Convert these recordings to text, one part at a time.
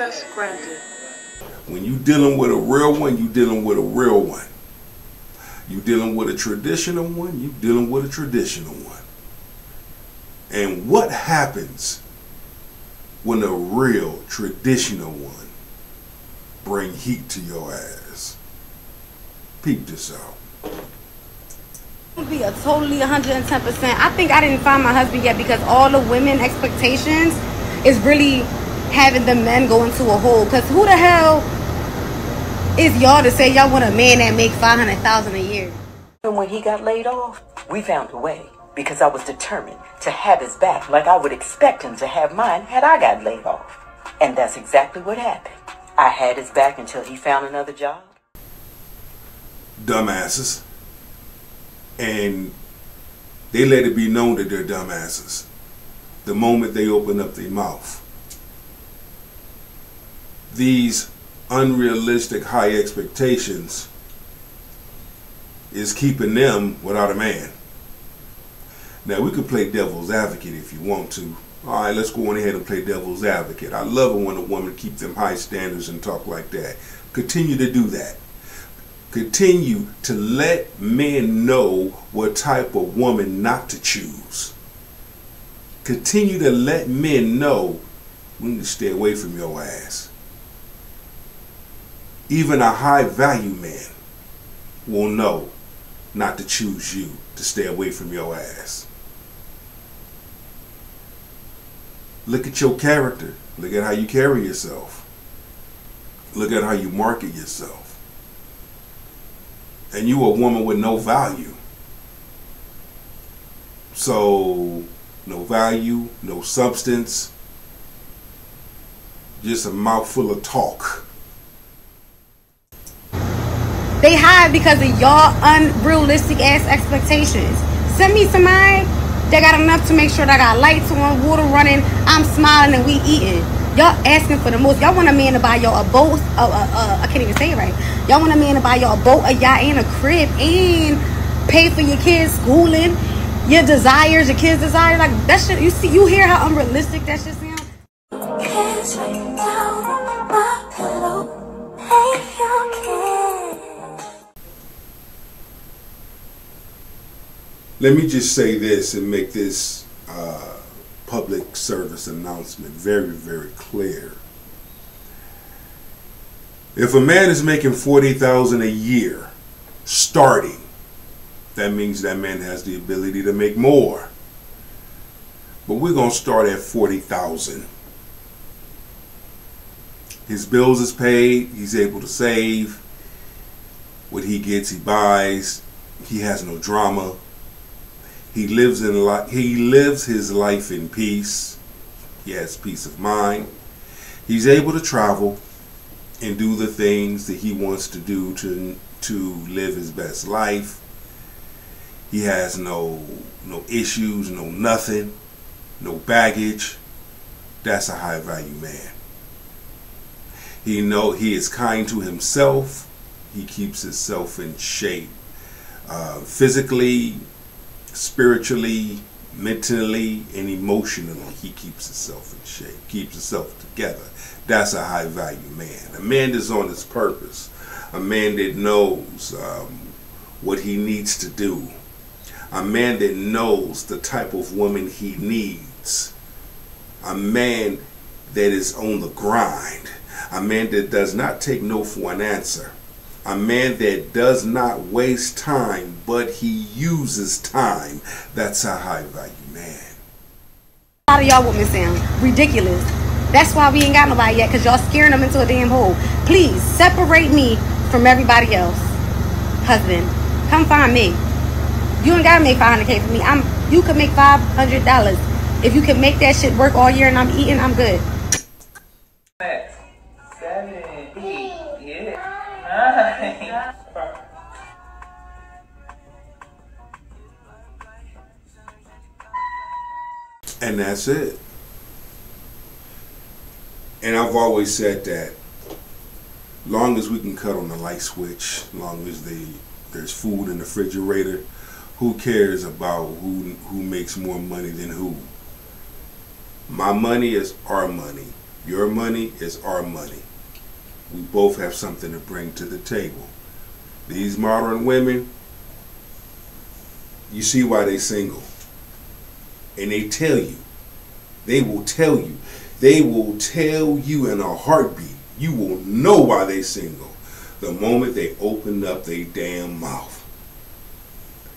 Access granted. When you're dealing with a real one, you're dealing with a real one. You're dealing with a traditional one, you're dealing with a traditional one. And what happens when a real traditional one bring heat to your ass? Peep this out. be a totally 110%. I think I didn't find my husband yet because all the women expectations is really having the men go into a hole. Because who the hell is y'all to say y'all want a man that make 500000 a year? And when he got laid off, we found a way because I was determined to have his back like I would expect him to have mine had I got laid off. And that's exactly what happened. I had his back until he found another job. Dumbasses. And they let it be known that they're dumbasses the moment they open up their mouth. These unrealistic high expectations is keeping them without a man. Now we could play devil's advocate if you want to. All right, let's go on ahead and play devil's advocate. I love it when a woman keep them high standards and talk like that. Continue to do that. Continue to let men know what type of woman not to choose. Continue to let men know we need to stay away from your ass. Even a high value man will know not to choose you to stay away from your ass. Look at your character. Look at how you carry yourself. Look at how you market yourself. And you a woman with no value. So, no value, no substance, just a mouthful of talk. They hide because of y'all unrealistic ass expectations. Send me some somebody that got enough to make sure that I got lights on, water running, I'm smiling, and we eating. Y'all asking for the most. Y'all want a man to buy y'all a boat. Uh, I can't even say it right. Y'all want a man to buy y'all a boat, a yacht, and a crib, and pay for your kids' schooling, your desires, your kids' desires. Like that shit. You see, you hear how unrealistic that shit sounds. Let me just say this and make this uh, public service announcement very, very clear. If a man is making forty thousand a year, starting, that means that man has the ability to make more. But we're gonna start at forty thousand. His bills is paid. He's able to save. What he gets, he buys. He has no drama. He lives in li- he lives his life in peace. He has peace of mind. He's able to travel and do the things that he wants to do to to live his best life. He has no no issues, no nothing, no baggage. That's a high value man. He know he is kind to himself. He keeps himself in shape, uh, physically, spiritually, mentally, and emotionally. He keeps himself in shape, keeps himself together. That's a high value man. A man that's on his purpose. A man that knows um, what he needs to do. A man that knows the type of woman he needs. A man that is on the grind. A man that does not take no for an answer. A man that does not waste time, but he uses time. That's a high value man. A lot of y'all women sound ridiculous. That's why we ain't got nobody yet, because y'all scaring them into a damn hole. Please separate me from everybody else. Husband, come find me. You ain't gotta make 500k for me. I'm. You could make 500 dollars. If you can make that shit work all year and I'm eating, I'm good. Seven, eight, yeah, And that's it. And I've always said that long as we can cut on the light switch, long as the there's food in the refrigerator, who cares about who who makes more money than who? My money is our money. Your money is our money. We both have something to bring to the table. These modern women, you see why they single. And they tell you. They will tell you. They will tell you in a heartbeat. You will know why they single. The moment they open up their damn mouth.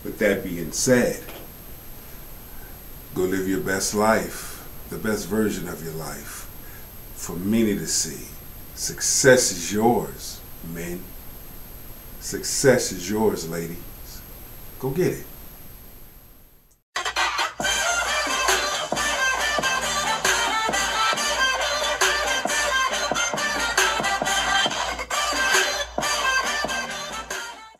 With that being said, go live your best life, the best version of your life, for many to see. Success is yours, men. Success is yours, ladies. Go get it.